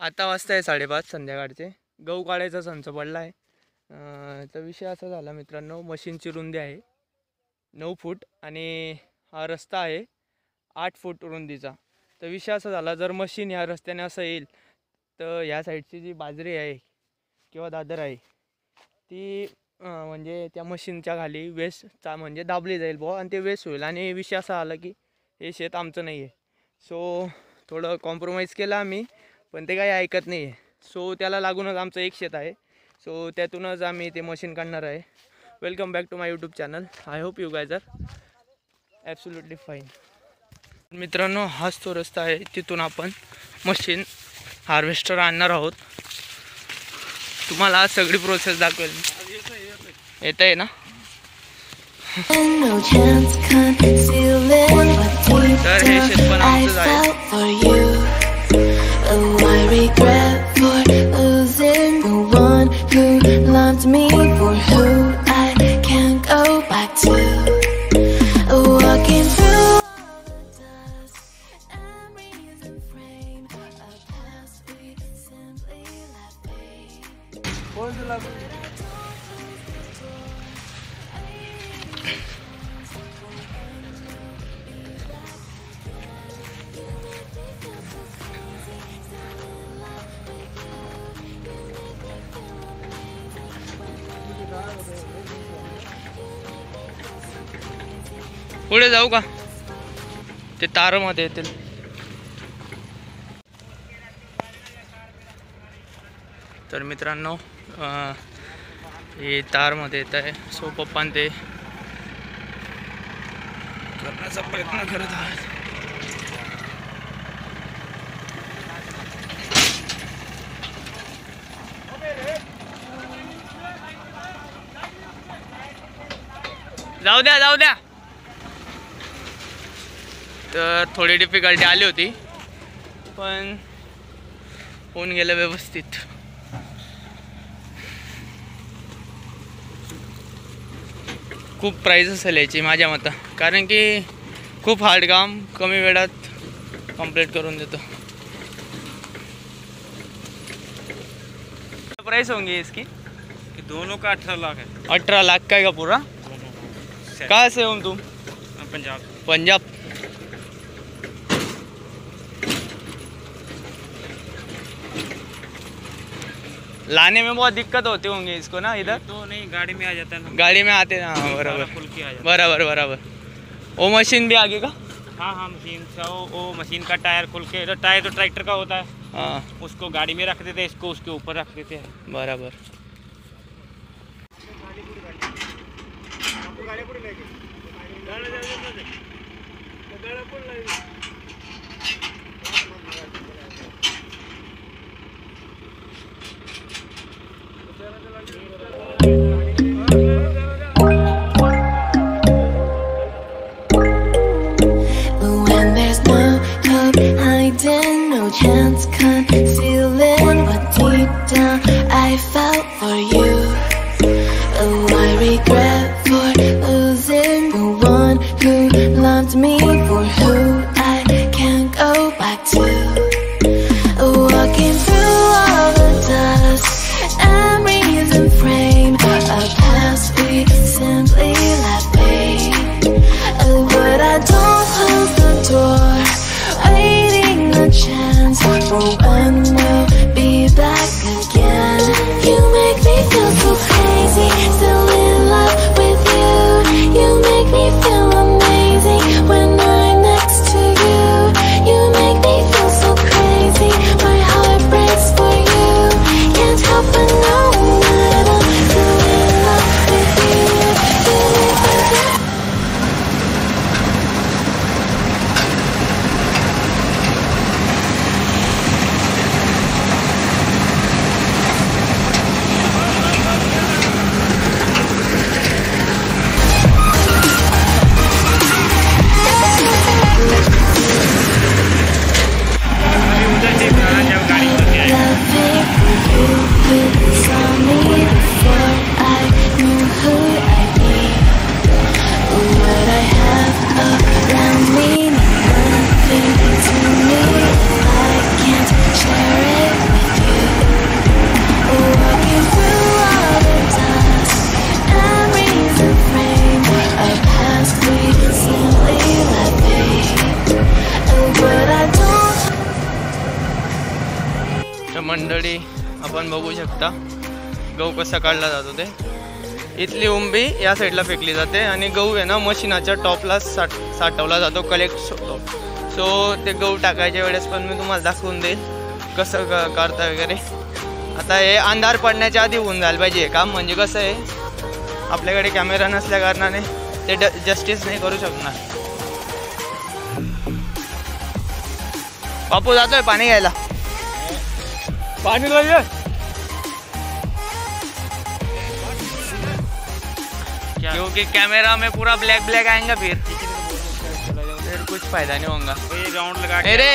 आता वाजता आहे साडेपाच संध्याकाळचे. गहू काढायचा संच पडला आहे. तर विषय असा झाला मित्रांनो मशीनची रुंदी आहे. नऊ फूट आणि हा रस्ता आहे आठ फूट रुंदीचा. तर विषय असा झाला जर मशीन ह्या रस्त्याने असं येईल तर ह्या साईडची जी बाजरी आहे किंवा दादर आहे ती म्हणजे त्या मशीनच्या खाली वेस्ट चा म्हणजे दाबली जाईल बुवा आणि ते वेस्ट होईल. आणि विषय असा आला की हे शेत आमचं नाही आहे सो थोडं कॉम्प्रोमाइज केलं आम्ही. पण ते काही ऐकत नाही. आहे सो त्याला लागूनच आमचं एक शेत आहे. सो त्यातूनच आम्ही ते मशीन काढणार आहे. Welcome back to my YouTube channel I hope you guys are absolutely fine मित्रांनो हाच तो रस्ता आहे. तिथून आपण मशीन हार्वेस्टर आणणार आहोत. तुम्हाला आज सगळी प्रोसेस दाखवेल. येत आहे ना पुढे जाऊ का? ते तारमध्ये येतील. तर मित्रांनो हे तारमध्ये येत आहे. सो पप्पा ते करण्याचा प्रयत्न करत आहेत. जाऊ द्या जाऊ द्या. तर थोडी डिफिकल्टी आली होती. पण होऊन गेलं व्यवस्थित. खूप प्राईज असेल याची माझ्या मतं. कारण की खूप हार्ड काम कमी वेळात कंप्लीट करून देतो. प्राइस होंगी इसकी? कि दोनों का अठारह लाख है अठारह लाख का का पूरा? कहाँ से हो तुम पंजाब. पंजाब. लाने में बहुत दिक्कत होती होंगी इसको ना इधर? तो नहीं गाड़ी में आ जाता है गाड़ी में आते हाँ बराबर। आ जाता बराबर बराबर। वो मशीन भी आगे का? हाँ हाँ मशीन से वो, मशीन का टायर खुल के तो टायर तो ट्रैक्टर का होता है। हाँ। उसको गाड़ी में रख देते हैं इसको उसके ऊपर रख देते हैं। बराबर। When chance concealing what deep down I felt for you. आता गहू कसा काढला जातो ते? इथली उंबी या साईडला फेकली जाते आणि गहू आहे ना मशीनाच्या टॉपला साठ साठवला जातो कलेक्ट होतो. सो ते गहू टाकायच्या वेळेस पण मी तुम्हाला दाखवून देईल कसं क करता वगैरे. आता हे अंधार पडण्याच्या आधी होऊन जायला पाहिजे काम. म्हणजे कसं आहे आपल्याकडे कॅमेरा नसल्या कारणाने ते ड जस्टिस नाही करू शकणार. बापू जातोय पाणी घ्यायला. पाणी लागे क्योंकि कैमरा में पूरा ब्लैक ब्लैक आएगा फिर। फिर कुछ फ़ायदा नहीं होगा। राउंड लगा अरे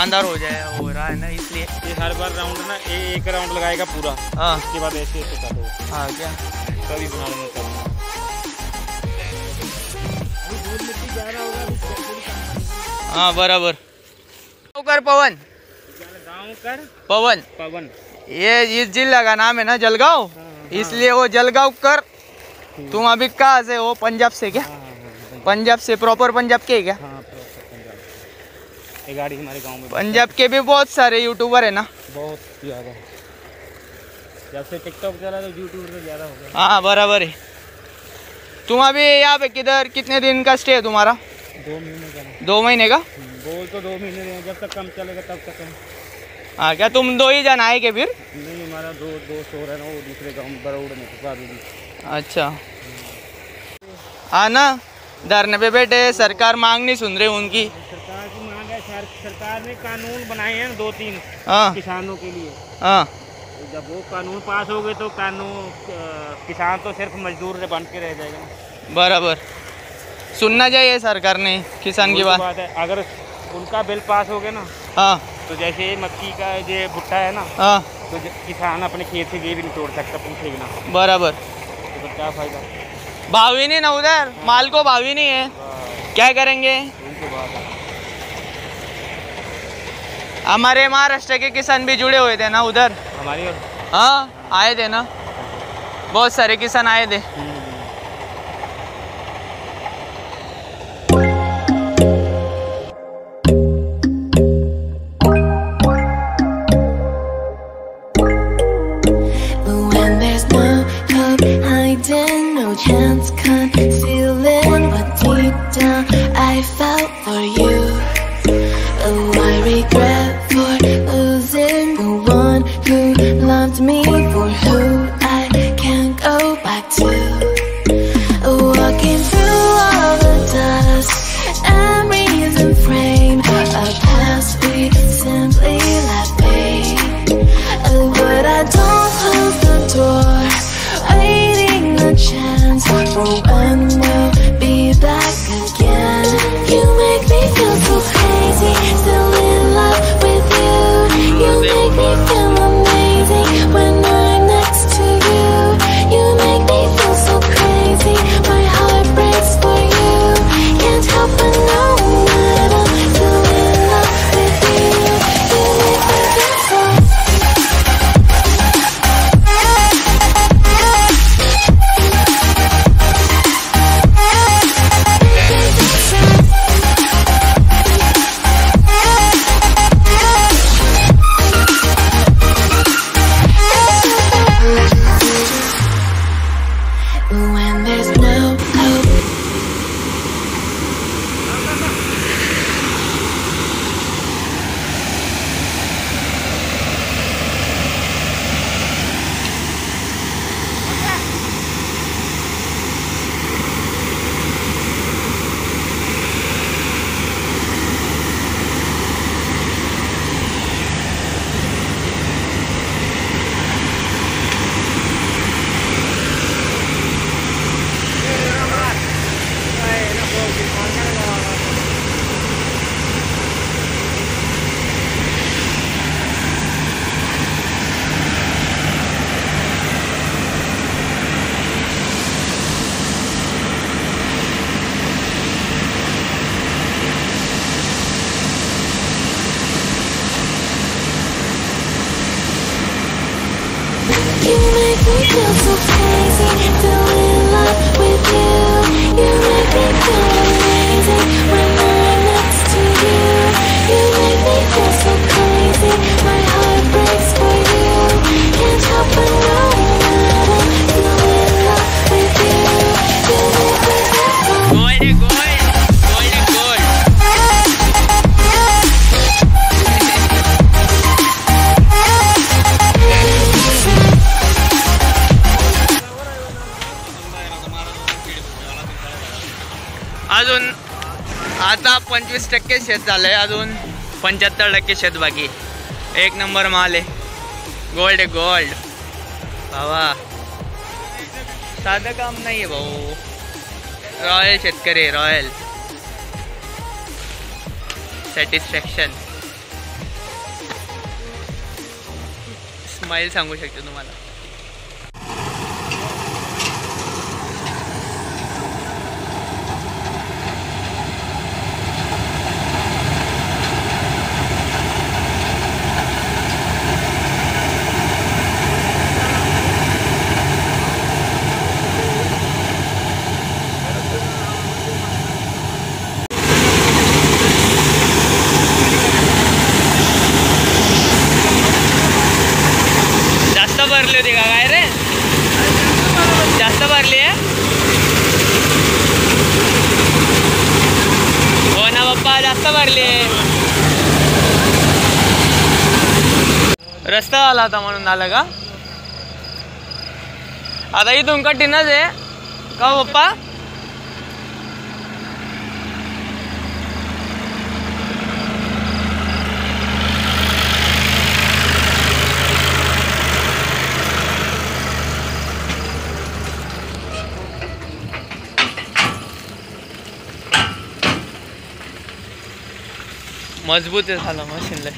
अंदर हो जाए हो रहा है ना इसलिए। ये हर बार राउंड ना ये एक राउंड लगाएगा पूरा। हाँ। उसके बाद ऐसे ऐसे करो हाँ क्या? तभी बना लेंगे करूँगा हाँ बराबर। कर पवन। गाँव कर पवन। पवन। ये इस जिला का नाम है ना जलगांव? इसलिए वो जलगांव कर तुम अभी कहाँ से हो? पंजाब से क्या? पंजाब। से प्रॉपर पंजाब के क्या? हाँ पंजाब। गाड़ी हमारे गाँव में पंजाब के भी बहुत सारे यूट्यूबर है ना? बहुत ज़्यादा जब से टिकटॉक चला तो यूट्यूब ज़्यादा हो गया। हाँ बराबर है। तुम अभी यहाँ पे किधर कितने दिन का स्टे है तुम्हारा? दो महीने का दो महीने का? बोल तो दो महीने जब तक कम चलेगा तब तक हाँ क्या तुम दो ही जन आए के फिर? नहीं हमारा दो दोस्त हो रहा है ना वो दूसरे गाँव बरौड़ में अच्छा। हाँ ना धरने पे बैठे सरकार मांग नहीं सुन रही उनकी। सरकार की मांग है सर, सरकार ने कानून बनाए हैं दो तीन हाँ। किसानों के लिए। हाँ। जब वो कानून पास हो गए तो कानून किसान तो सिर्फ़ मजदूर बन के रह जाएगा बराबर। सुनना चाहिए सरकार ने किसान की तो बात। है अगर उनका बिल पास हो गया ना हाँ। तो जैसे मक्की का ये भुट्टा है ना हाँ। तो किसान अपने खेत से ये भी नहीं तोड़ सकता पूछे बिना। बराबर। तो क्या फ़ायदा? भाव नहीं ना उधर? माल को भावी नहीं है। क्या करेंगे? हमारे महाराष्ट्र के किसान भी जुड़े हुए थे ना उधर? हमारी और हाँ आए थे ना। बहुत सारे किसान आए थे। I felt for you. पंचवीस टक्के शेत झालंय. अजून पंच्याहत्तर टक्के शेत बाकी एक नंबर माल आहे. गोल्ड आहे गोल्ड भावा. साधं काम नाही आहे भाऊ. रॉयल शेतकरी आहे, रॉयल सॅटिस्फॅक्शन स्माईल सांगू शकते तुम्हाला. रस्ता आला होता म्हणून आलं का? आता इथून कठीणच आहे. का हो पप्पा? मजबूत आहे झालं मशीनला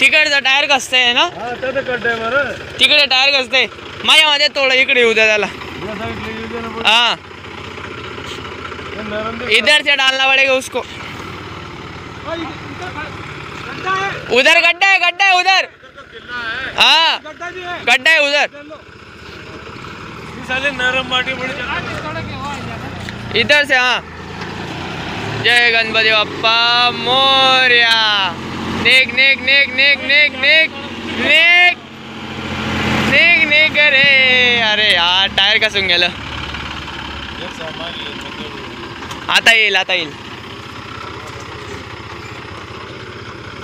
तिकडचं टायर कसतंय ना? तिकडे टायर कसतंय माझ्या मध्ये थोडं इकडे येऊ द्या त्याला हाँ। इधर से डालना पड़ेगा उसको। उधर गड्ढा है गड्ढा है उधर। हाँ। गड्ढा है। उधर। नरम माटी इधर से हाँ। जय गणपति बाप्पा मोर्या। नेक नेक नेक नेक नेक नेक नेक नेक नेक अरे अरे यार टायर कसून गेलं आता येईल आता येईल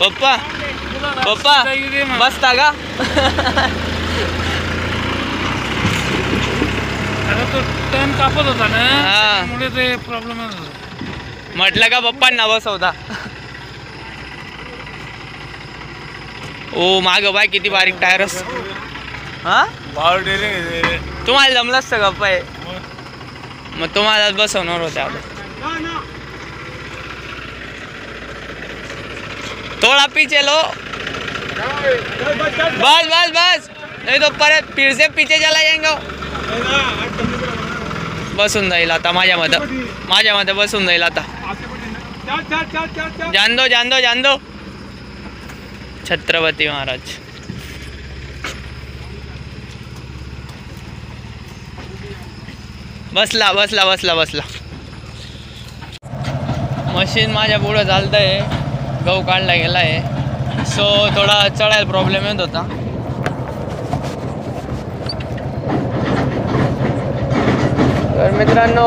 पप्पा पप्पा बसता का तो टर्न कापत होता ना हा. त्यामुळे ते प्रॉब्लेम म्हटलं का पप्पांना बसवता ओ माग बाय किती बारीक टायर हा? तुम्हाला जमलं असतं पाय मग तुम्हाला बसवणार होते थोड़ा पीछे लो। बस बस बस। नहीं तो परत फिर से पीछे चला जाएंगे। बसून जाईल आता माझ्या मत माझ्या मते बसून जाईल आता जान दो जान दो जान दो। छत्रपती महाराज। बसला बसला बसला बसला। मशीन माझ्या पुढं चालतंय. गहू काढला गेला आहे. सो थोडा चढायला प्रॉब्लेम येत होता. तर मित्रांनो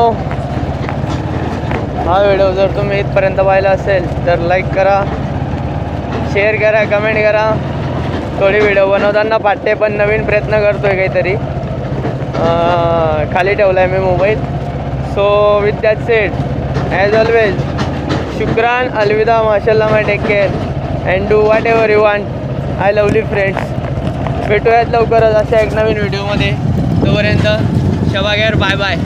हा व्हिडिओ जर तुम्ही इथपर्यंत पाहिला असेल तर लाईक करा शेअर करा कमेंट करा. थोडी व्हिडिओ बनवताना फाटते पण नवीन प्रयत्न करतोय काहीतरी. खाली ठेवला आहे मी mobile so with that set as always शुक्रान अलविदा माशाला my take care and do whatever you want I lovely friends भेटूयात लवकरच अशा एक नवीन व्हिडिओमध्ये तोपर्यंत शबागेर बाय बाय